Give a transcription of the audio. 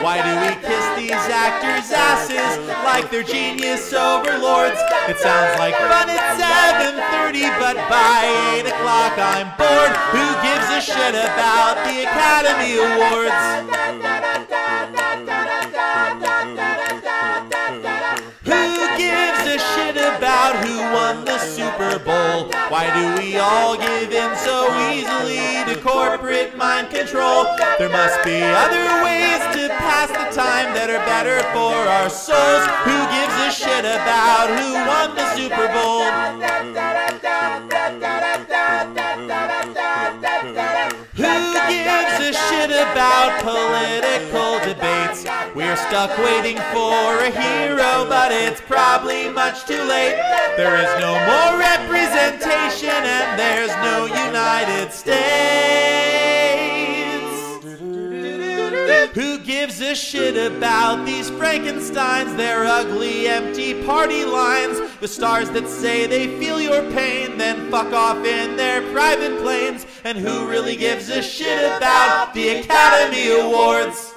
Why do we kiss these actors' asses like they're genius overlords? It sounds like fun at 7.30, but by 8 o'clock I'm bored. Who gives a shit about the Academy Awards? Why do we all give in so easily to corporate mind control? There must be other ways to pass the time that are better for our souls. Who gives a shit about who won the Super Bowl? Who gives a shit about political debates? We're stuck waiting for a hero, but it's probably much too late. There is no more representation, United States. Who gives a shit about these Frankensteins? Their ugly, empty party lines. The stars that say they feel your pain, then fuck off in their private planes. And who really gives a shit about the Academy Awards?